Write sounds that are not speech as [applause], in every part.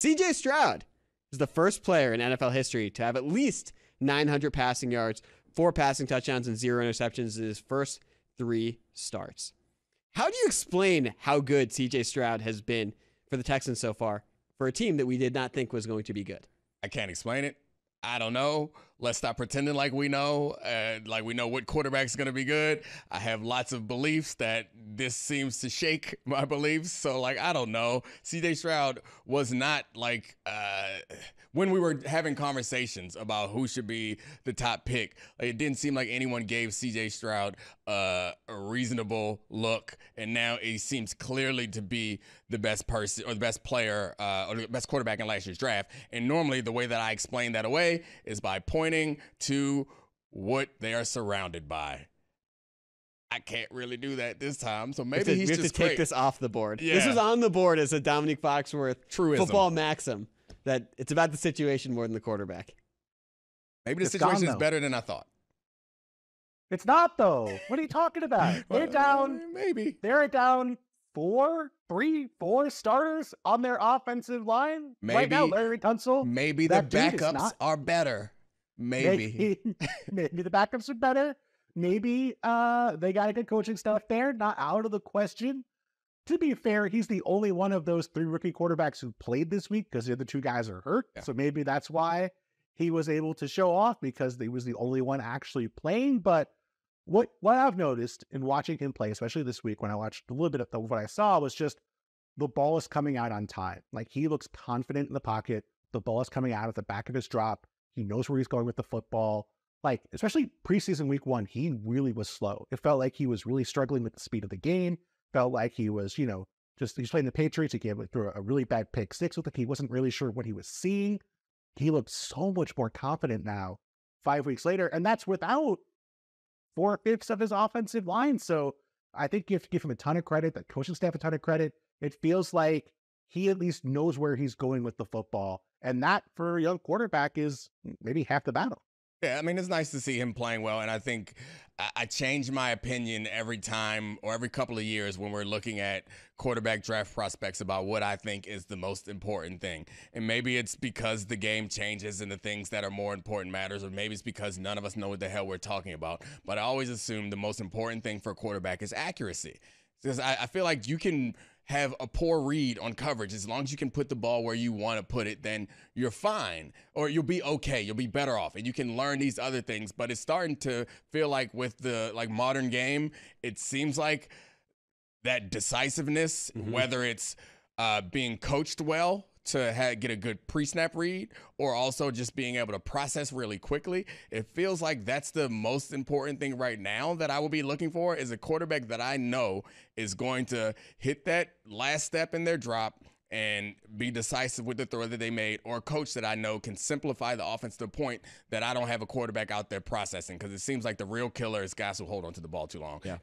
CJ Stroud is the first player in NFL history to have at least 900 passing yards, four passing touchdowns, and zero interceptions in his first three starts. How do you explain how good CJ Stroud has been for the Texans so far for a team that we did not think was going to be good? I can't explain it. I don't know. Let's stop pretending like we know, uh, like we know what quarterback's going to be good. I have lots of beliefs that this seems to shake [laughs] my beliefs. So, like, I don't know. CJ Stroud was not like uh, when we were having conversations about who should be the top pick. Like, it didn't seem like anyone gave CJ Stroud uh, a reasonable look, and now he seems clearly to be the best person or the best player uh, or the best quarterback in last year's draft. And normally, the way that I explain that away is by pointing pointing to what they are surrounded by. I can't really do that this time, so maybe we have to, he's we have just to take great. this off the board. Yeah. This was on the board as a Domonique Foxworth Truism. football maxim that it's about the situation more than the quarterback. Maybe the It's situation gone, is though. better than I thought. It's not though. What are you talking about? [laughs] They're down. Maybe. They're down four, three, four starters on their offensive line right now. Maybe- Larry Tunsil. Maybe the backups not- are better. Maybe. Maybe, [laughs] maybe the backups are better. Maybe uh, they got a good coaching staff there. Not out of the question. To be fair, he's the only one of those three rookie quarterbacks who played this week because the other two guys are hurt. Yeah. So maybe that's why he was able to show off because he was the only one actually playing. But what what I've noticed in watching him play, especially this week when I watched a little bit of the, what I saw, was just the ball is coming out on time. Like he looks confident in the pocket. The ball is coming out at the back of his drop. He knows where he's going with the football. Like, especially preseason week one, he really was slow. It felt like he was really struggling with the speed of the game. Felt like he was, you know, just he's playing the Patriots. He gave through a really bad pick six with like he wasn't really sure what he was seeing. He looked so much more confident now, five weeks later, and that's without four fifths of his offensive line. So I think you have to give him a ton of credit, the coaching staff a ton of credit. It feels like he at least knows where he's going with the football. And that for a young quarterback is mm, maybe half the battle. Yeah, I mean, it's nice to see him playing well. And I think I, change my opinion every time or every couple of years when we're looking at quarterback draft prospects about what I think is the most important thing. And maybe it's because the game changes and the things that are more important matters, or maybe it's because none of us know what the hell we're talking about. But I always assume the most important thing for a quarterback is accuracy. Because I, I feel like you can have a poor read on coverage. As long as you can put the ball where you want to put it then you're fine. Or you'll be okay. You'll be better off and you can learn these other things. But it's starting to feel like with the like modern game it seems like that decisiveness whether it's uh, being coached well to ha- get a good pre-snap read or also just being able to process really quickly it feels like that's the most important thing right now that i will be looking for is a quarterback that i know is going to hit that last step in their drop and be decisive with the throw that they made, or a coach that I know can simplify the offense to the point that I don't have a quarterback out there processing. Because it seems like the real killer is guys who hold on to the ball too long. Yeah.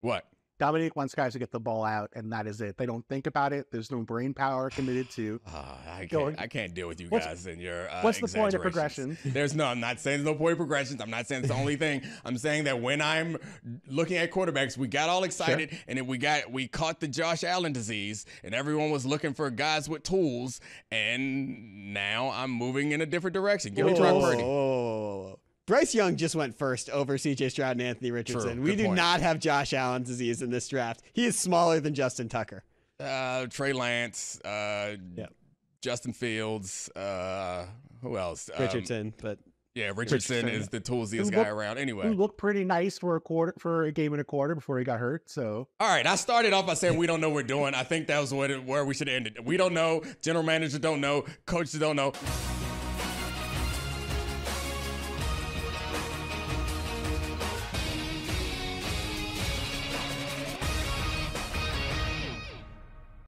What? Domonique wants guys to get the ball out, and that is it. They don't think about it. There's no brain power committed to. Ah, I can't. Going- I can't deal with you guys and your. Uh, what's the point of progression? There's no. I'm not saying there's no point of progressions. I'm not saying it's the only thing. [laughs] I'm saying that when I'm looking at quarterbacks, we got all excited and then we got we caught the Josh Allen disease, and everyone was looking for guys with tools, and now I'm moving in a different direction. Give me Brock Purdy. Bryce Young just went first over CJ Stroud and Anthony Richardson. True, we good do point. not have Josh Allen's disease in this draft. He is smaller than Justin Tucker. Uh, Trey Lance, uh, Yep. Justin Fields, uh, who else? Um, Richardson, but yeah, Richardson, Richardson. is the toolsiest Who guy around. Anyway, Who looked pretty nice for a quarter for a game and a quarter before he got hurt. So All right, I started off by saying we don't know what we're doing. I think that was what it, where we should end it. We don't know. General managers don't know. Coaches don't know.